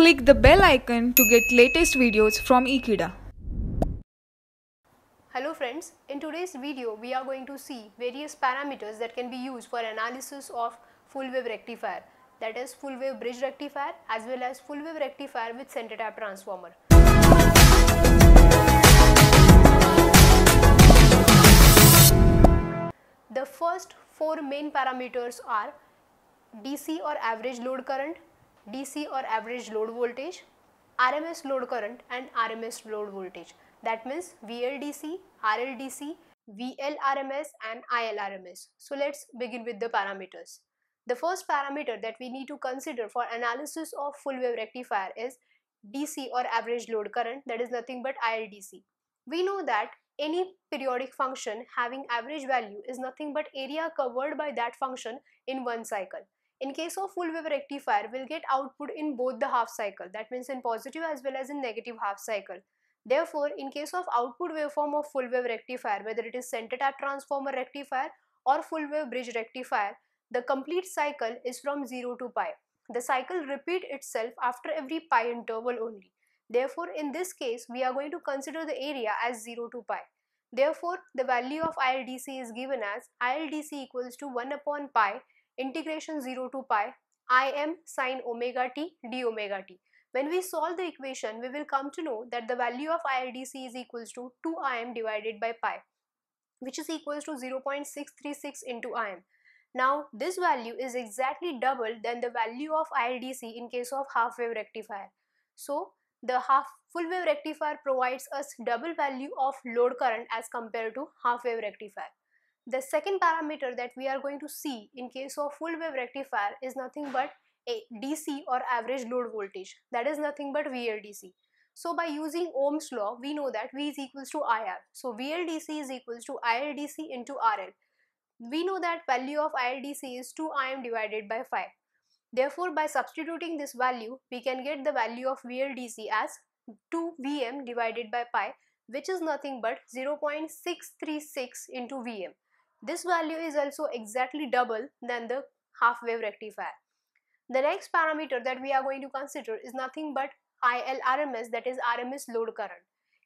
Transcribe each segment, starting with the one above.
Click the bell icon to get latest videos from Ekeeda. Hello friends, in today's video we are going to see various parameters that can be used for analysis of full wave rectifier that is full wave bridge rectifier as well as full wave rectifier with center tap transformer. The first four main parameters are DC or average load current, DC or average load voltage, RMS load current and RMS load voltage. That means VLDC, ILDC, VLRMS and ILRMS. So let's begin with the parameters. The first parameter that we need to consider for analysis of full wave rectifier is DC or average load current that is nothing but ILDC. We know that any periodic function having average value is nothing but area covered by that function in one cycle. In case of full wave rectifier, we'll get output in both the half cycle. That means in positive as well as in negative half cycle. Therefore, in case of output waveform of full wave rectifier, whether it is center tap transformer rectifier or full wave bridge rectifier, the complete cycle is from 0 to pi. The cycle repeat itself after every pi interval only. Therefore, in this case, we are going to consider the area as 0 to pi. Therefore, the value of ILDC is given as ILDC equals to 1 upon pi integration 0 to pi im sine omega t d omega t. When we solve the equation, we will come to know that the value of ILDC is equals to 2 im divided by pi, which is equals to 0.636 into im. Now, this value is exactly double than the value of ILDC in case of half wave rectifier. So, the half full wave rectifier provides us double value of load current as compared to half wave rectifier. The second parameter that we are going to see in case of full wave rectifier is nothing but a DC or average load voltage that is nothing but VLDC. So by using Ohm's law we know that V is equals to IR. So VLDC is equals to ILDC into RL. We know that value of ILDC is 2 Im divided by pi. Therefore by substituting this value we can get the value of VLDC as 2 Vm divided by pi which is nothing but 0.636 into Vm. This value is also exactly double than the half wave rectifier. The next parameter that we are going to consider is nothing but ILRMS that is RMS load current.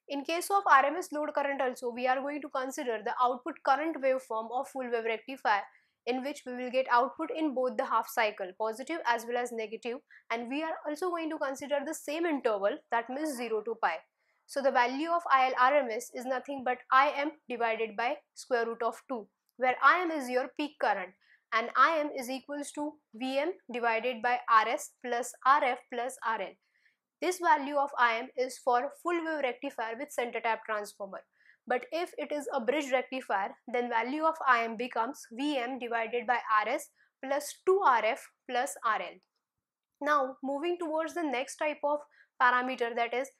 In case of RMS load current also we are going to consider the output current waveform of full wave rectifier in which we will get output in both the half cycle positive as well as negative and we are also going to consider the same interval that means 0 to pi. So the value of ILRMS is nothing but Im divided by square root of 2 where Im is your peak current and Im is equals to Vm divided by Rs plus Rf plus RL. This value of Im is for full wave rectifier with center tap transformer. But if it is a bridge rectifier, then value of Im becomes Vm divided by Rs plus 2Rf plus RL. Now moving towards the next type of parameter that is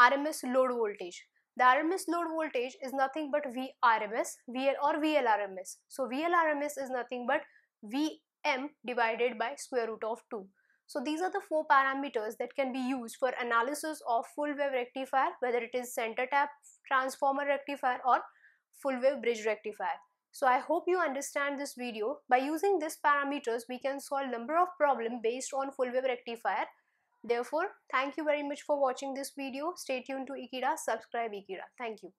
RMS load voltage. The RMS load voltage is nothing but VRMS VL or VLRMS. So VLRMS is nothing but Vm divided by square root of 2. So these are the four parameters that can be used for analysis of full wave rectifier whether it is center tap transformer rectifier or full wave bridge rectifier. So I hope you understand this video. By using these parameters we can solve number of problem based on full wave rectifier Therefore, thank you very much for watching this video. Stay tuned to Ekeeda, subscribe Ekeeda. Thank you.